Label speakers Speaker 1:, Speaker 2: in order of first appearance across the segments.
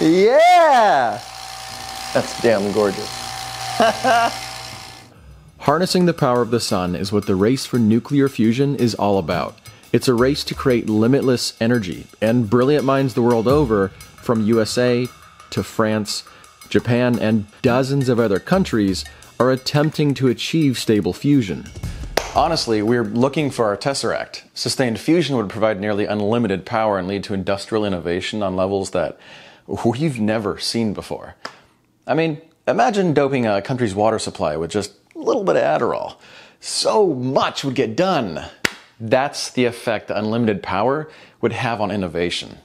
Speaker 1: Yeah! That's damn gorgeous.
Speaker 2: Harnessing the power of the sun is what the race for nuclear fusion is all about. It's a race to create limitless energy, and brilliant minds the world over, from USA to France, Japan, and dozens of other countries, are attempting to achieve stable fusion.
Speaker 1: Honestly, we're looking for our tesseract. Sustained fusion would provide nearly unlimited power and lead to industrial innovation on levels that we've never seen before. I mean, imagine doping a country's water supply with just a little bit of Adderall. So much would get done. That's the effect unlimited power would have on innovation.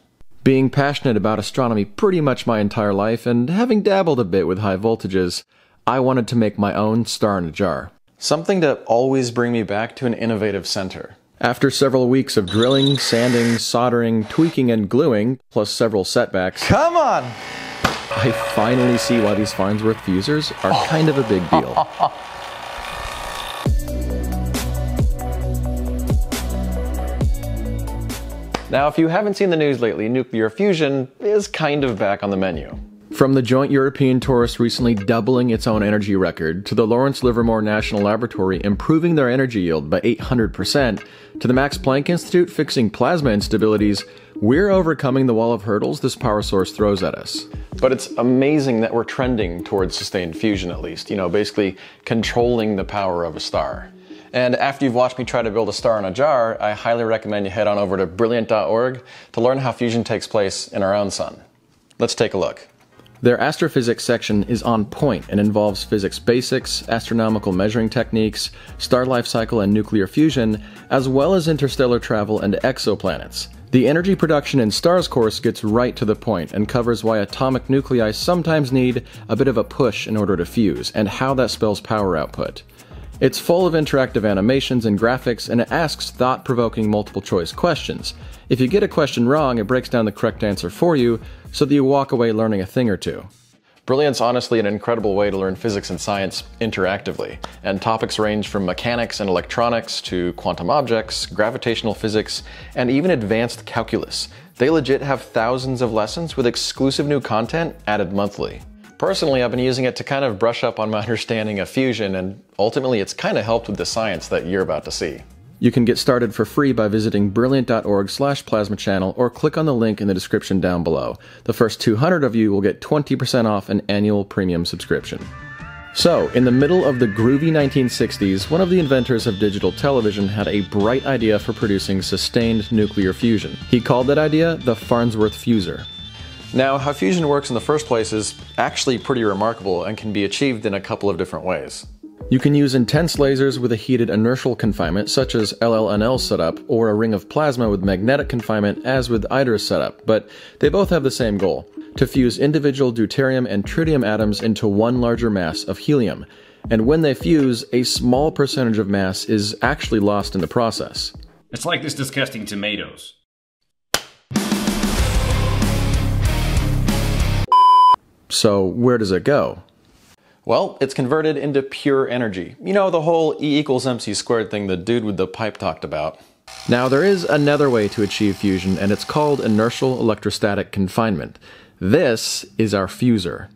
Speaker 2: Being passionate about astronomy pretty much my entire life and having dabbled a bit with high voltages, I wanted to make my own star in a jar.
Speaker 1: Something to always bring me back to an innovative center.
Speaker 2: After several weeks of drilling, sanding, soldering, tweaking, and gluing, plus several setbacks,
Speaker 1: Come on!
Speaker 2: I finally see why these Farnsworth fusors are kind of a big deal.
Speaker 1: Now, if you haven't seen the news lately, nuclear fusion is kind of back on the menu.
Speaker 2: From the joint European Torus recently doubling its own energy record, to the Lawrence Livermore National Laboratory improving their energy yield by 800%, to the Max Planck Institute fixing plasma instabilities, we're overcoming the wall of hurdles this power source throws at us.
Speaker 1: But it's amazing that we're trending towards sustained fusion, at least, you know, basically controlling the power of a star. And after you've watched me try to build a star in a jar, I highly recommend you head on over to brilliant.org to learn how fusion takes place in our own sun. Let's take a look.
Speaker 2: Their astrophysics section is on point and involves physics basics, astronomical measuring techniques, star life cycle and nuclear fusion, as well as interstellar travel and exoplanets. The energy production in STARS course gets right to the point and covers why atomic nuclei sometimes need a bit of a push in order to fuse, and how that spells power output. It's full of interactive animations and graphics, and it asks thought provoking multiple choice questions. If you get a question wrong, it breaks down the correct answer for you so that you walk away learning a thing or two.
Speaker 1: Brilliant's honestly an incredible way to learn physics and science interactively, and topics range from mechanics and electronics to quantum objects, gravitational physics, and even advanced calculus. They legit have thousands of lessons with exclusive new content added monthly. Personally, I've been using it to kind of brush up on my understanding of fusion, and ultimately, it's kind of helped with the science that you're about to see.
Speaker 2: You can get started for free by visiting brilliant.org slash plasma channel or click on the link in the description down below. The first 200 of you will get 20% off an annual premium subscription. So, in the middle of the groovy 1960s, one of the inventors of digital television had a bright idea for producing sustained nuclear fusion. He called that idea the Farnsworth fusor.
Speaker 1: Now, how fusion works in the first place is actually pretty remarkable and can be achieved in a couple of different ways.
Speaker 2: You can use intense lasers with a heated inertial confinement, such as LLNL setup, or a ring of plasma with magnetic confinement, as with ITER's setup, but they both have the same goal to fuse individual deuterium and tritium atoms into one larger mass of helium. And when they fuse, a small percentage of mass is actually lost in the process.
Speaker 3: It's like this disgusting tomatoes.
Speaker 2: So, where does it go?
Speaker 1: Well, it's converted into pure energy. You know, the whole E equals mc squared thing the dude with the pipe talked about.
Speaker 2: Now, there is another way to achieve fusion, and it's called inertial electrostatic confinement. This is our fusor.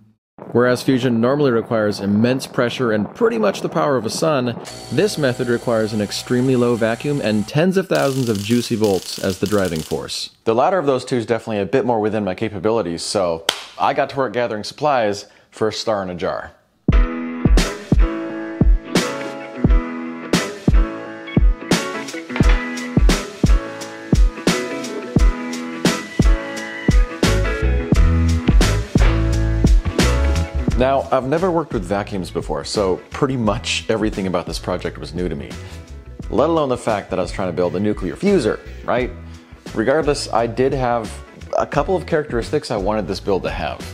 Speaker 2: Whereas fusion normally requires immense pressure and pretty much the power of a sun, this method requires an extremely low vacuum and tens of thousands of juicy volts as the driving force.
Speaker 1: The latter of those two is definitely a bit more within my capabilities, so I got to work gathering supplies for a star in a jar. Now, I've never worked with vacuums before, so pretty much everything about this project was new to me. Let alone the fact that I was trying to build a nuclear fusor, right? Regardless, I did have a couple of characteristics I wanted this build to have.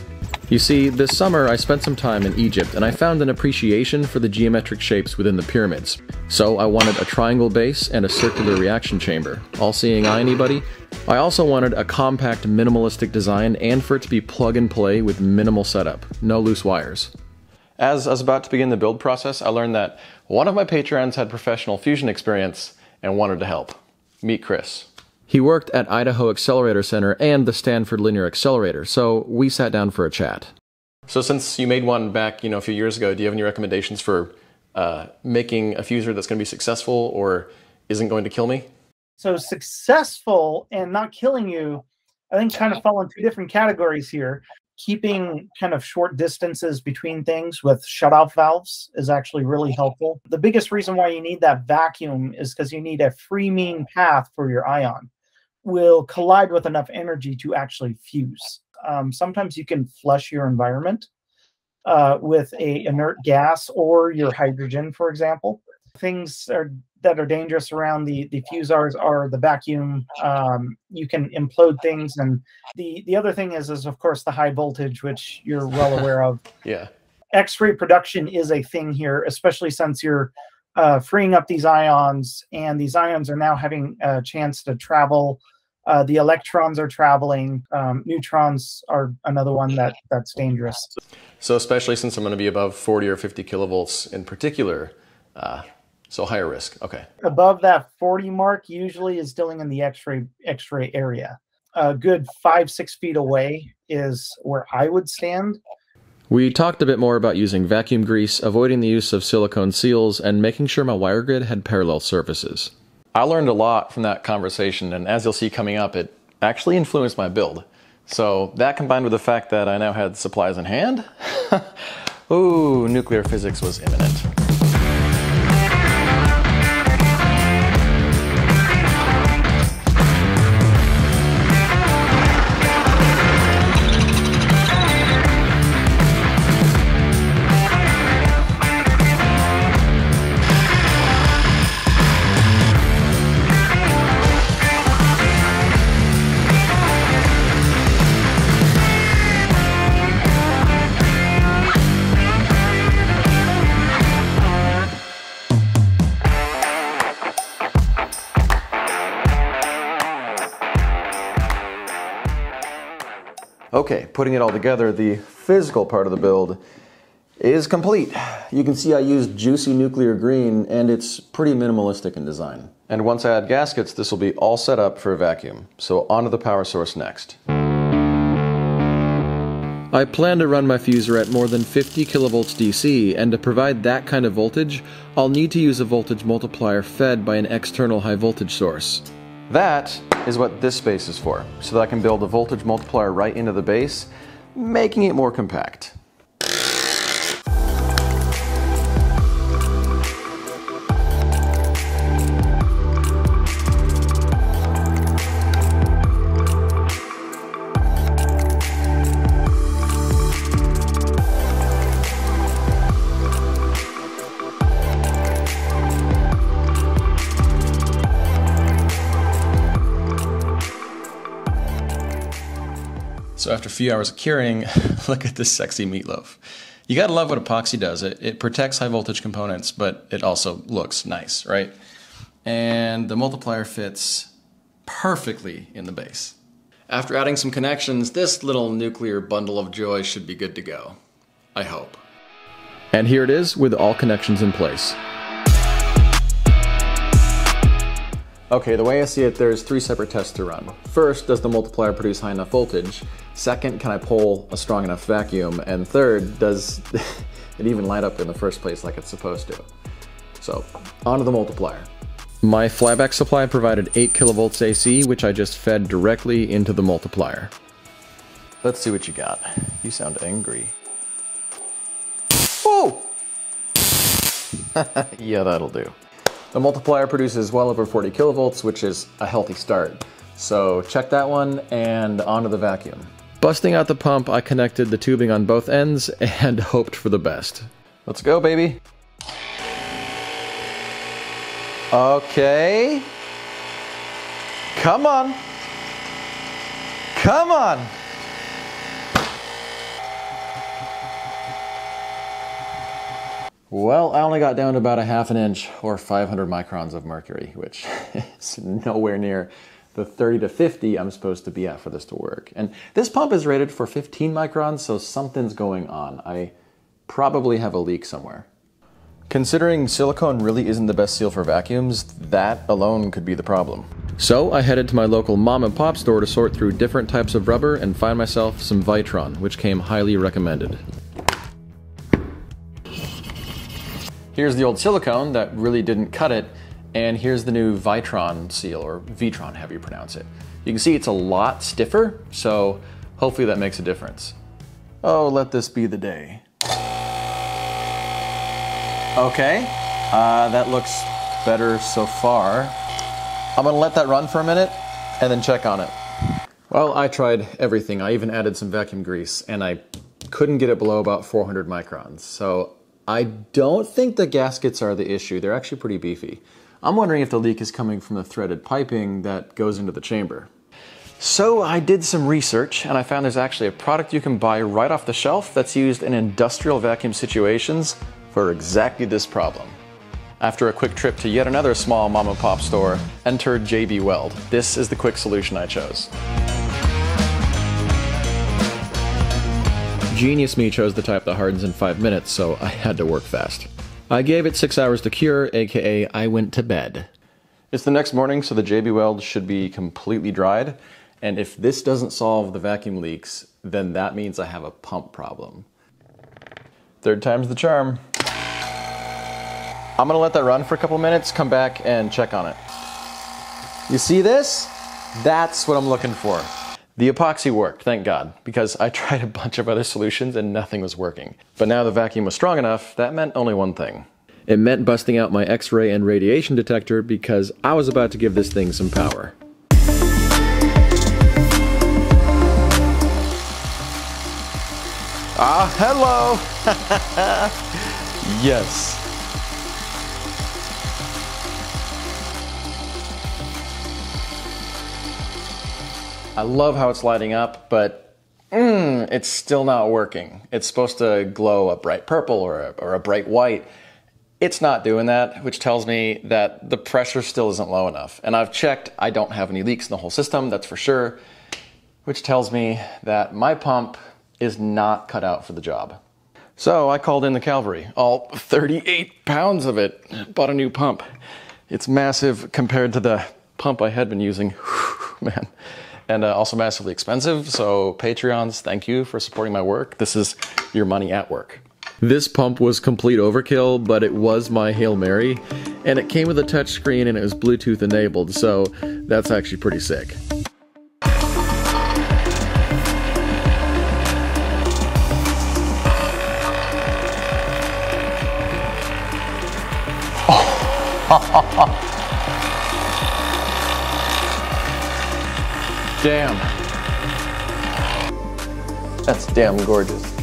Speaker 2: You see, this summer I spent some time in Egypt and I found an appreciation for the geometric shapes within the pyramids. So I wanted a triangle base and a circular reaction chamber. All seeing eye anybody? I also wanted a compact minimalistic design and for it to be plug and play with minimal setup, no loose wires.
Speaker 1: As I was about to begin the build process, I learned that one of my patrons had professional fusion experience and wanted to help. Meet Chris.
Speaker 4: He worked at Idaho Accelerator Center and the Stanford Linear Accelerator, so we sat down for a chat.
Speaker 2: So since you made one back, you know, a few years ago, do you have any recommendations for uh, making a fusor that's going to be successful or isn't going to kill me?
Speaker 5: So successful and not killing you, I think kind of fall in two different categories here. Keeping kind of short distances between things with shutoff valves is actually really helpful. The biggest reason why you need that vacuum is because you need a free mean path for your ion. Will collide with enough energy to actually fuse. Um, sometimes you can flush your environment uh, with a inert gas or your hydrogen, for example. Things are that are dangerous around the the fusors are the vacuum. Um, you can implode things, and the the other thing is is of course the high voltage, which you're well aware of.
Speaker 2: yeah.
Speaker 5: X-ray production is a thing here, especially since you're uh, freeing up these ions, and these ions are now having a chance to travel. Uh, the electrons are traveling. Um, neutrons are another one that that's dangerous.
Speaker 2: So especially since I'm going to be above 40 or 50 kilovolts in particular, uh, so higher risk. Okay.
Speaker 5: Above that 40 mark usually is dealing in the X-ray X-ray area. A good five six feet away is where I would stand.
Speaker 4: We talked a bit more about using vacuum grease, avoiding the use of silicone seals, and making sure my wire grid had parallel surfaces.
Speaker 2: I learned a lot from that conversation, and as you'll see coming up, it actually influenced my build. So that combined with the fact that I now had supplies in hand, ooh, nuclear physics was imminent. Okay, putting it all together, the physical part of the build is complete. You can see I used juicy nuclear green and it's pretty minimalistic in design. And once I add gaskets, this will be all set up for a vacuum. So onto the power source next.
Speaker 4: I plan to run my fusor at more than 50 kilovolts DC, and to provide that kind of voltage, I'll need to use a voltage multiplier fed by an external high voltage source.
Speaker 2: That is what this space is for, so that I can build a voltage multiplier right into the base, making it more compact. So after a few hours of curing, look at this sexy meatloaf. You gotta love what epoxy does. It, it protects high voltage components, but it also looks nice, right? And the multiplier fits perfectly in the base. After adding some connections, this little nuclear bundle of joy should be good to go. I hope.
Speaker 4: And here it is with all connections in place.
Speaker 2: Okay, the way I see it, there's three separate tests to run. First, does the multiplier produce high enough voltage? Second, can I pull a strong enough vacuum? And third, does it even light up in the first place like it's supposed to? So, onto the multiplier.
Speaker 4: My flyback supply provided 8 kilovolts AC, which I just fed directly into the multiplier.
Speaker 2: Let's see what you got. You sound angry. Whoa! yeah, that'll do. The multiplier produces well over 40 kilovolts, which is a healthy start. So check that one and onto the vacuum.
Speaker 4: Busting out the pump, I connected the tubing on both ends and hoped for the best.
Speaker 2: Let's go, baby. Okay. Come on. Come on. Well, I only got down to about a half an inch or 500 microns of mercury, which is nowhere near the 30 to 50 I'm supposed to be at for this to work. And this pump is rated for 15 microns, so something's going on. I probably have a leak somewhere. Considering silicone really isn't the best seal for vacuums, that alone could be the problem.
Speaker 4: So I headed to my local mom and pop store to sort through different types of rubber and find myself some Vitron, which came highly recommended.
Speaker 2: Here's the old silicone that really didn't cut it, and here's the new Vitron seal, or Vitron, however you pronounce it. You can see it's a lot stiffer, so hopefully that makes a difference. Oh, let this be the day. Okay, uh, that looks better so far. I'm gonna let that run for a minute and then check on it. Well, I tried everything. I even added some vacuum grease and I couldn't get it below about 400 microns. So I don't think the gaskets are the issue. They're actually pretty beefy. I'm wondering if the leak is coming from the threaded piping that goes into the chamber. So I did some research and I found there's actually a product you can buy right off the shelf that's used in industrial vacuum situations for exactly this problem. After a quick trip to yet another small mom and pop store, enter JB Weld. This is the quick solution I chose.
Speaker 4: Genius me chose the type that hardens in 5 minutes, so I had to work fast. I gave it 6 hours to cure, aka I went to bed.
Speaker 2: It's the next morning, so the JB Weld should be completely dried. And if this doesn't solve the vacuum leaks, then that means I have a pump problem. Third time's the charm. I'm gonna let that run for a couple minutes, come back and check on it. You see this? That's what I'm looking for. The epoxy worked, thank God, because I tried a bunch of other solutions and nothing was working. But now the vacuum was strong enough, that meant only one thing.
Speaker 4: It meant busting out my X-ray and radiation detector because I was about to give this thing some power.
Speaker 2: Ah, hello! yes. I love how it's lighting up, but mm, it's still not working. It's supposed to glow a bright purple or a, or a bright white. It's not doing that, which tells me that the pressure still isn't low enough. And I've checked, I don't have any leaks in the whole system, that's for sure, which tells me that my pump is not cut out for the job. So I called in the Calvary, all 38 pounds of it, bought a new pump. It's massive compared to the pump I had been using. Man and uh, also massively expensive. So, Patreons, thank you for supporting my work. This is your money at work.
Speaker 4: This pump was complete overkill, but it was my Hail Mary, and it came with a touchscreen and it was Bluetooth enabled, so that's actually pretty sick.
Speaker 2: Damn. That's damn gorgeous.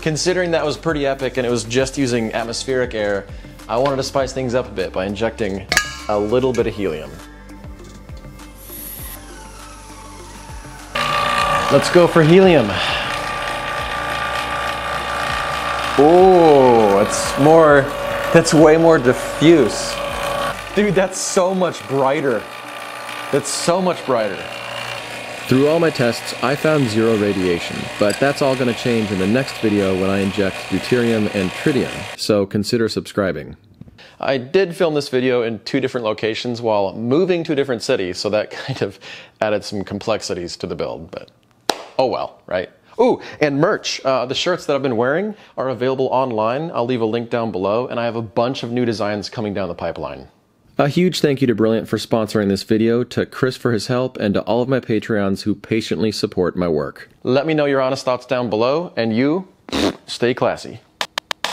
Speaker 2: Considering that was pretty epic and it was just using atmospheric air, I wanted to spice things up a bit by injecting a little bit of helium. Let's go for helium. Oh, it's more, that's way more diffuse. Dude, that's so much brighter. That's so much brighter.
Speaker 4: Through all my tests, I found zero radiation, but that's all going to change in the next video when I inject deuterium and tritium, so consider subscribing.
Speaker 2: I did film this video in two different locations while moving to a different city, so that kind of added some complexities to the build, but oh well, right? Ooh, and merch. Uh, the shirts that I've been wearing are available online. I'll leave a link down below, and I have a bunch of new designs coming down the pipeline.
Speaker 4: A huge thank you to Brilliant for sponsoring this video, to Chris for his help, and to all of my Patreons who patiently support my work.
Speaker 2: Let me know your honest thoughts down below, and you, stay classy.